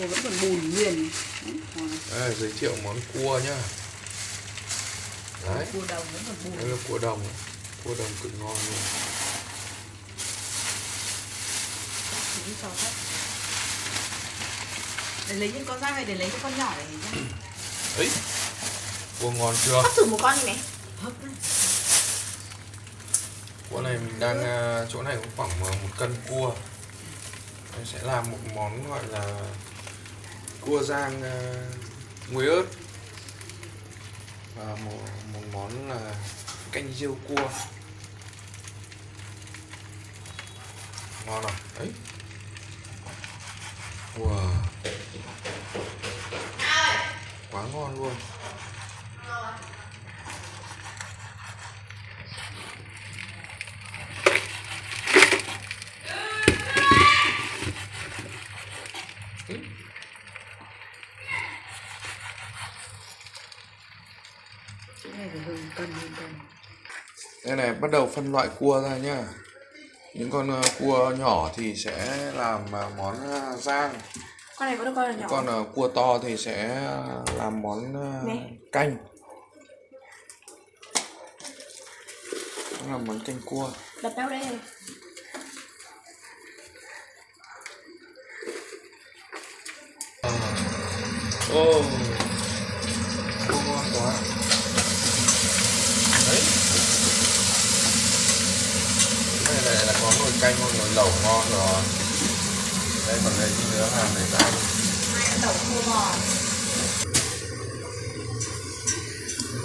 cua vẫn còn bùn nguyên Đấy, ngon. Đây, giới thiệu món cua nhá. Đấy. Cua đồng vẫn còn bùn. Đây là cua đồng. Cua đồng cực ngon luôn. Để lấy những con ra hay để lấy những con nhỏ để ra ấy cua ngon chưa? Hấp thử một con đi mẹ. Hấp đấy. cua này mình đang à, chỗ này cũng khoảng à, một cân cua. Mình sẽ làm một món gọi là cua rang uh, ờ, muối ớt. Và một, một món là canh riêu cua. Ngon rồi đấy. Wow. Quá ngon luôn. Cái này phải hơn cân hơn cân. Đây này bắt đầu phân loại cua ra nhá. Những con ờ, cua nhỏ thì sẽ làm ờ, món ờ, rang. Con này có được con là nhỏ còn ờ, cua to thì sẽ làm món Nè. canh. Làm món canh cua. Đập béo đây. Ô cua ngon quá đấy cái này là, là có nồi canh nồi nồi lẩu ngon rồi. Đây còn đây gì nữa làm để ra Đậu cua bò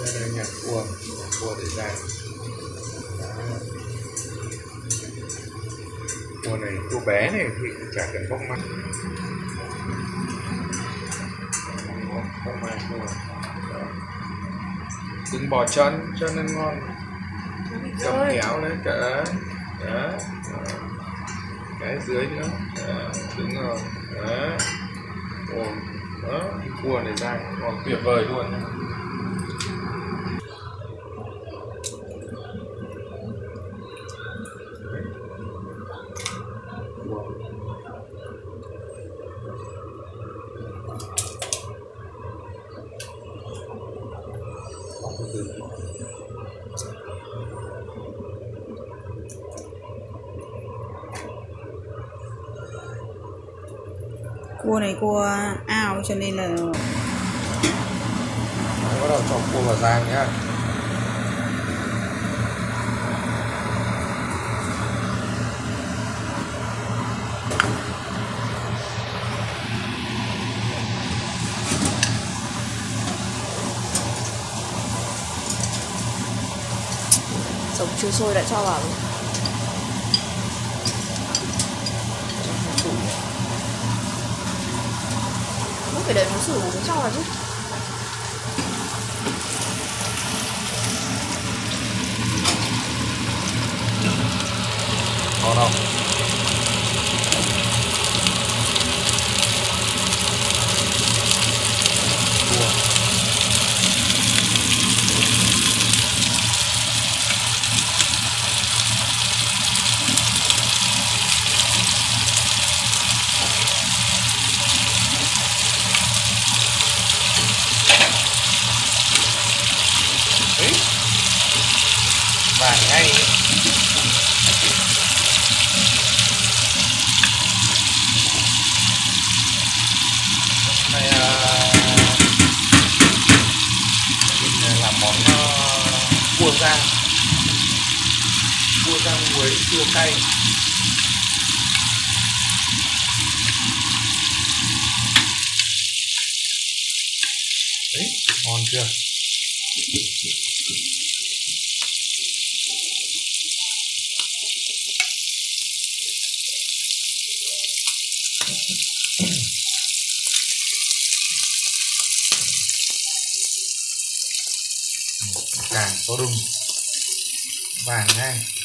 đây là nhặt cua. Nhặt cua để ra. Cua này cua bé này thì cũng chả cần bóc mắt bóc mắt thôi đừng bỏ chân chân nên ngon. Rồi kéo lên cả. Đó đấy dưới nữa đó. đúng rồi đấy Ồ, đó cua này ra còn tuyệt vời luôn nhá Thank you. Cua này cua ao cho nên là Đấy, bắt đầu cho cua vào rang nhá. Sống chưa sôi đã cho vào Lúc phải đợi nó sủi rồi mới cho vào chứ ngon vàng ngay. Này mình làm món ờ, cua rang. Cua rang muối chua cay. Đấy, ngon chưa? Càng có đùng vàng ngay.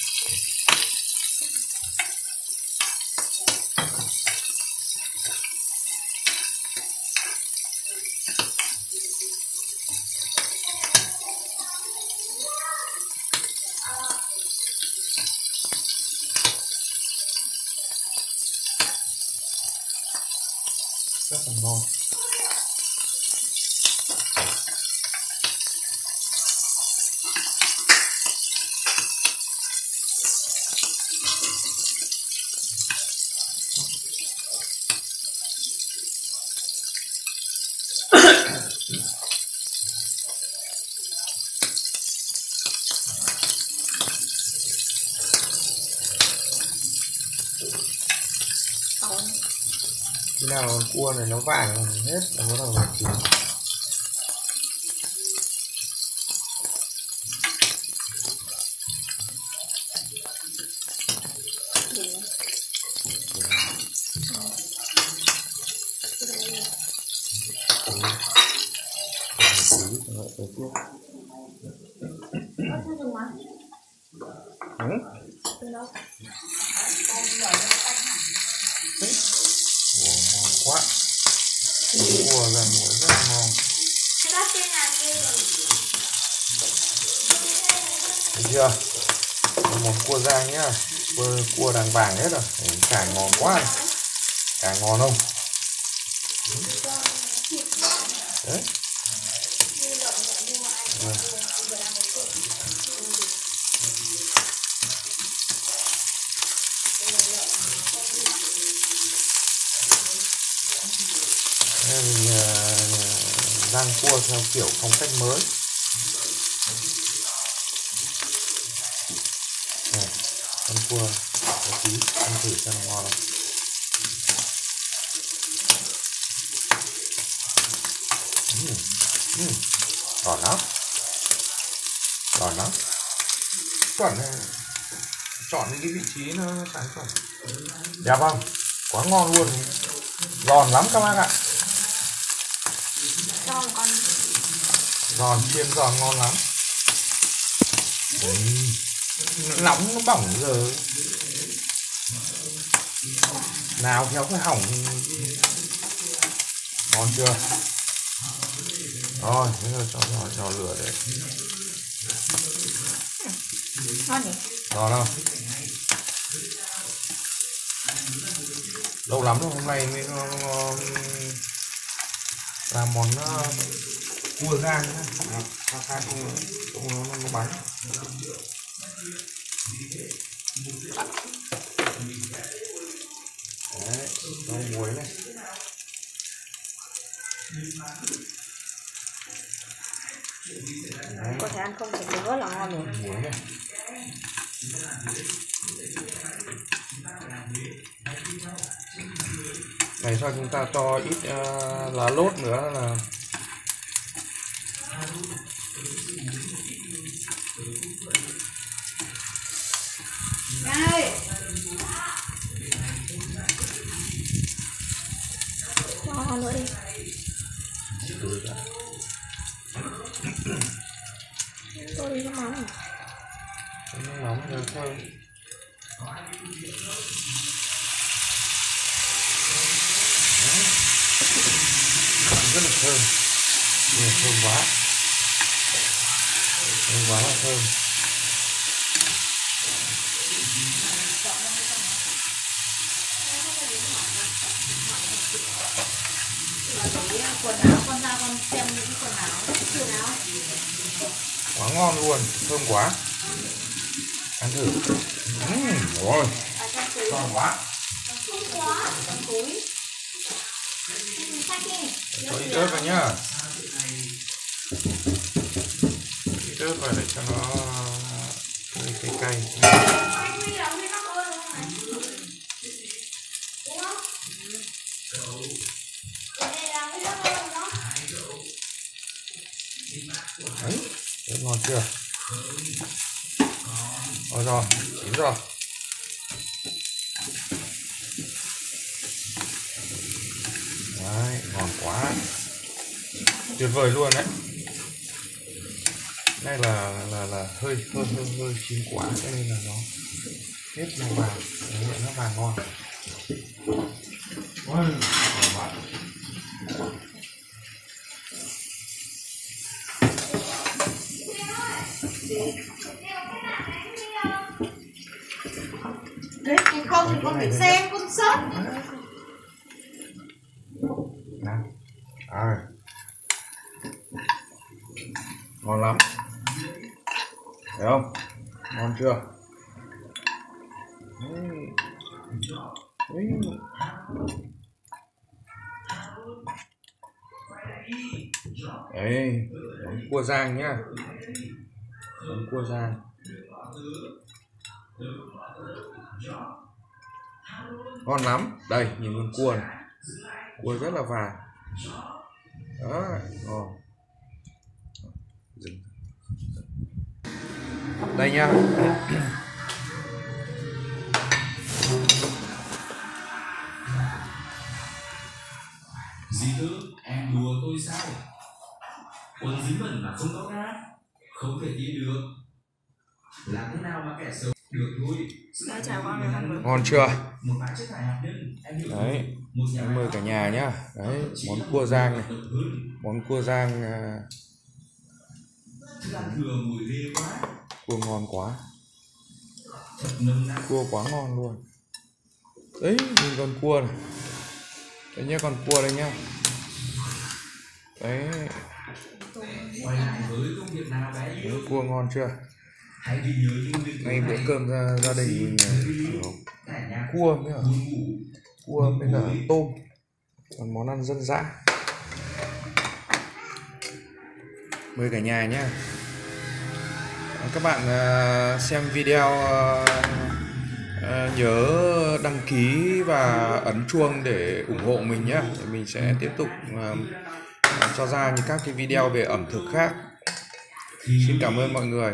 Nào cua này nó vàng hết là bắt đầu là chín Ừ. Ủa, ngon quá. Cua là mùa rất ngon. Thấy chưa? Một cua rang nhá. Cua, cua đang vàng hết rồi. Đấy, càng ngon quá. Này. càng ngon không? Đấy. Vâng. Ờ, Đây mình rang cua theo kiểu phong cách mới. Này con cua có tí ăn thử cho nó ngon không? Ừm, ừm, giòn lắm. Giòn lắm. Chuẩn này chọn những cái vị trí nó sáng chuẩn đẹp không? Quá ngon luôn. Giòn lắm các bác ạ cho một con giòn chiên giòn ngon lắm. Đấy. nóng nó bỏng giờ. Nào khéo phải hỏng. Ngon chưa? Rồi bây giờ cho nhỏ nhỏ lửa đấy. Ngon nhỉ? Ngon không? Lâu lắm rồi hôm nay mới làm món ờ, cua rang nhá. Nó khai không không nó, nó bánh. Đấy cho muối này. Đấy, có thể ăn không? Thì rất là ngon rồi. Muối này này sau chúng ta cho ít uh, lá lốt nữa là Đây. cho ngon nữa đi Rồi đã. tôi đi nước mắm Cho nó nóng thơm rất là thơm Nhiều thơm quá thơm quá là thơm quần áo con ra con xem những cái quần áo quần áo quá ngon luôn thơm quá ăn thử. Uhm, rồi ngon quá. Cho ít ớt vào nhá. Ít ớt vào để cho nó cay cay cay. Đấy rất ngon chưa? Rồi rồi chín rồi. Đấy ngon quá. Tuyệt vời luôn đấy. Đây là là là hơi hơi hơi hơi chín quá cho nên là nó hết màu vàng. Nó vàng ngon. Ôi, này xe concert nè. À. ngon lắm. Thấy không? Ngon chưa? Đấy đấy, đấy, cua giang nhá. Món cua giang ngon lắm. Đây nhìn con cua này. Cua rất là vàng. Đó ngon. Dừng. đây nhá Dì Tư, em đùa tôi sao? Quần dính bẩn mà không có rác Không thể tin được. Làm thế nào mà kẻ xấu Được thôi? Được. Ngon chưa Đấy em mời cả nhà nhá. đấy món cua rang này. món cua rang cua ngon quá. Cua quá ngon luôn. Đấy nhìn con cua này. Đấy nhá con cua đây nhá. Đấy. Đấy, cua ngon chưa? Ngay bữa cơm ra gia đình mình cua mới cả cua với cả tôm. Còn món ăn dân dã. Mời cả nhà nhé các bạn à, xem video à, nhớ đăng ký và ấn chuông để ủng hộ mình nhé để mình sẽ tiếp tục cho ra những các cái video về ẩm thực khác. Xin cảm ơn mọi người